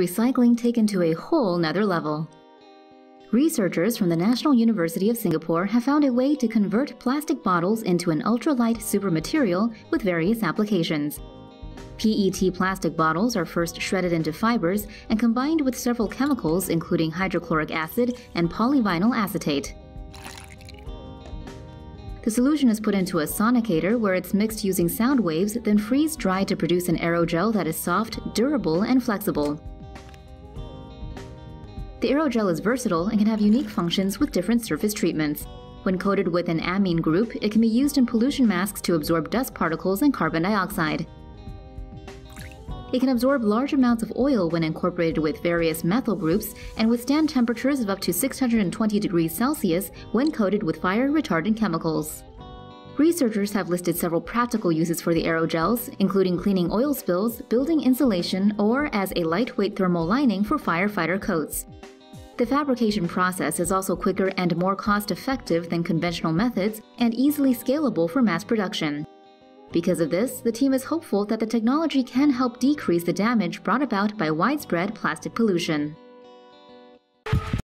recycling taken to a whole nother level. Researchers from the National University of Singapore have found a way to convert plastic bottles into an ultralight supermaterial with various applications. PET plastic bottles are first shredded into fibers and combined with several chemicals including hydrochloric acid and polyvinyl acetate. The solution is put into a sonicator where it's mixed using sound waves, then freeze dried to produce an aerogel that is soft, durable, and flexible. The aerogel is versatile and can have unique functions with different surface treatments. When coated with an amine group, it can be used in pollution masks to absorb dust particles and carbon dioxide. It can absorb large amounts of oil when incorporated with various methyl groups and withstand temperatures of up to 620 degrees Celsius when coated with fire retardant chemicals. Researchers have listed several practical uses for the aerogels, including cleaning oil spills, building insulation, or as a lightweight thermal lining for firefighter coats. The fabrication process is also quicker and more cost effective than conventional methods and easily scalable for mass production. Because of this, the team is hopeful that the technology can help decrease the damage brought about by widespread plastic pollution.